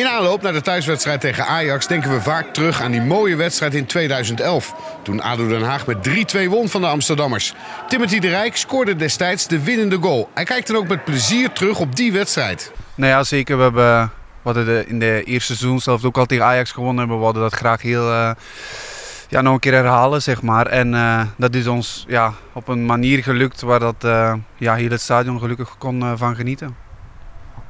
In aanloop naar de thuiswedstrijd tegen Ajax denken we vaak terug aan die mooie wedstrijd in 2011. Toen ADO Den Haag met 3-2 won van de Amsterdammers. Timothy de Rijk scoorde destijds de winnende goal. Hij kijkt dan ook met plezier terug op die wedstrijd. Nou ja, zeker. We hebben we hadden in de eerste seizoen zelf ook al tegen Ajax gewonnen. We wilden dat graag heel, uh, ja, nog een keer herhalen, zeg maar. En uh, dat is ons ja, op een manier gelukt waar dat, uh, ja, heel het stadion gelukkig kon van genieten.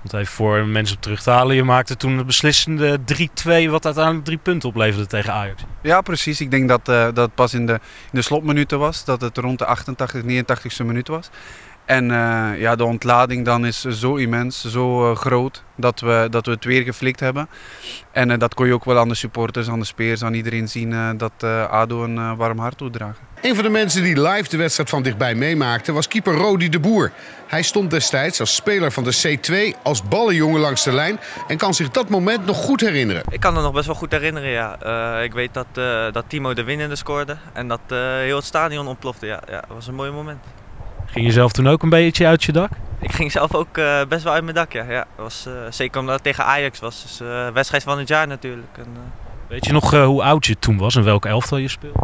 Want even voor mensen op terug te halen, je maakte toen de beslissende 3-2, wat uiteindelijk drie punten opleverde tegen Ajax. Ja, precies. Ik denk dat dat het pas in de, in de slotminuten was, dat het rond de 88, 89ste minuut was. En uh, ja, de ontlading dan is zo immens, zo uh, groot, dat we, dat we het weer geflikt hebben. En uh, dat kon je ook wel aan de supporters, aan de spelers, aan iedereen zien dat ADO een warm hart toedragen. Een van de mensen die live de wedstrijd van dichtbij meemaakte was keeper Rodi de Boer. Hij stond destijds als speler van de C2 als ballenjongen langs de lijn en kan zich dat moment nog goed herinneren. Ik kan het nog best wel goed herinneren, ja. ik weet dat, dat Timo de winnende scoorde en dat heel het stadion ontplofte. Ja, ja, dat was een mooi moment. Ging je zelf toen ook een beetje uit je dak? Ik ging zelf ook uh, best wel uit mijn dak, ja. ja was, uh, zeker omdat het tegen Ajax was. Dus uh, wedstrijd van het jaar natuurlijk. En, weet je nog hoe oud je toen was en welke elftal je speelde?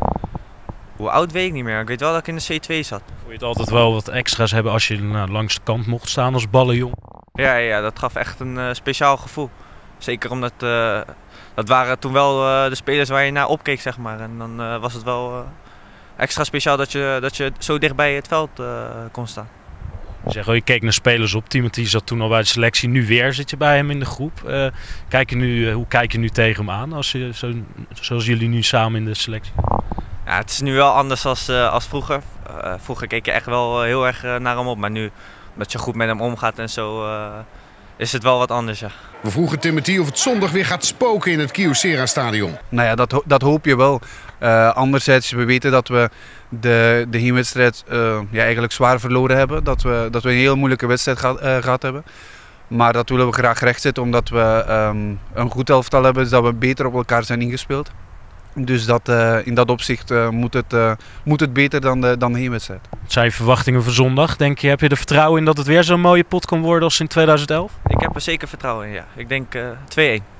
Hoe oud weet ik niet meer. Ik weet wel dat ik in de C2 zat. Vond je het altijd wel wat extra's hebben als je nou, langs de kant mocht staan als ballenjong? Ja, ja dat gaf echt een speciaal gevoel. Zeker omdat dat waren toen wel de spelers waar je naar opkeek, zeg maar. En dan was het wel extra speciaal dat je, dat je zo dicht bij het veld kon staan. Zeg, je keek naar spelers op. Timothy zat toen al bij de selectie. Nu weer zit je bij hem in de groep. Kijk je nu, hoe kijk je nu tegen hem aan als je, zo, zoals jullie nu samen in de selectie? Ja, het is nu wel anders als, als vroeger. vroeger keek je echt wel heel erg naar hem op. Maar nu, omdat je goed met hem omgaat en zo, is het wel wat anders. Ja. We vroegen Timothy of het zondag weer gaat spoken in het Kyocera stadion. Nou ja, dat, dat hoop je wel. Uh, anderzijds, we weten dat we de, de heenwedstrijd uh, ja, eigenlijk zwaar verloren hebben. Dat we, dat we een heel moeilijke wedstrijd ga, uh, gehad hebben. Maar dat willen we graag rechtzetten omdat we um, een goed elftal hebben. Dus dat we beter op elkaar zijn ingespeeld. Dus dat, uh, in dat opzicht uh, moet, het, uh, moet het beter dan de, dan de heenwedstrijd. Wat zijn je verwachtingen voor zondag? Denk je, heb je er vertrouwen in dat het weer zo'n mooie pot kan worden als in 2011? Ik heb er zeker vertrouwen in, ja. Ik denk 2-1.